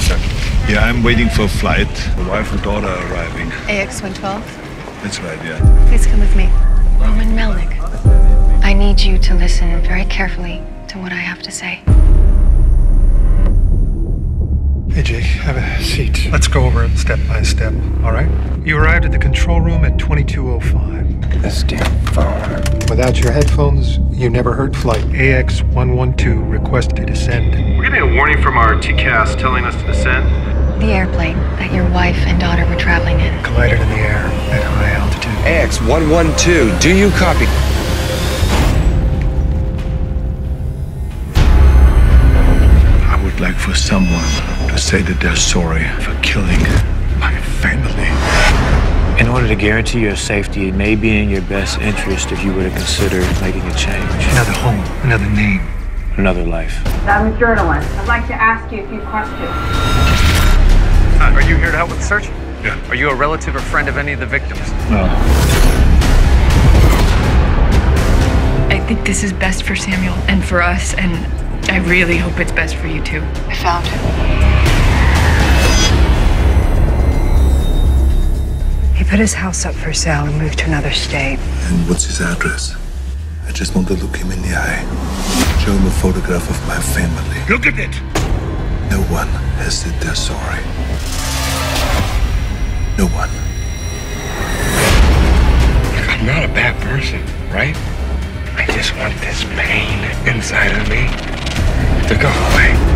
sir. Yeah, I'm waiting for a flight. The wife and daughter are arriving. AX 112. That's right, yeah. Please come with me. Roman Melnyk, I need you to listen very carefully to what I have to say. Hey, Jake, have a seat. Let's go over it step by step, all right? You arrived at the control room at 2205. This damn phone. Without your headphones, you never heard flight. AX 112 request to descend. We're getting a warning from our TCAS telling us to descend. The airplane that your wife and daughter were traveling in. Collided in the air at high altitude. AX 112, do you copy? I would like for someone to say that they're sorry for killing to guarantee your safety, it may be in your best interest if you were to consider making a change. Another home, another name. Another life. I'm a journalist. I'd like to ask you a few questions. Uh, are you here to help with the search? Yeah. Are you a relative or friend of any of the victims? No. I think this is best for Samuel and for us, and I really hope it's best for you too. I found him. Put his house up for sale and moved to another state. And what's his address? I just want to look him in the eye. Show him a photograph of my family. Look at it! No one has said they're sorry. No one. I'm not a bad person, right? I just want this pain inside of me to go away.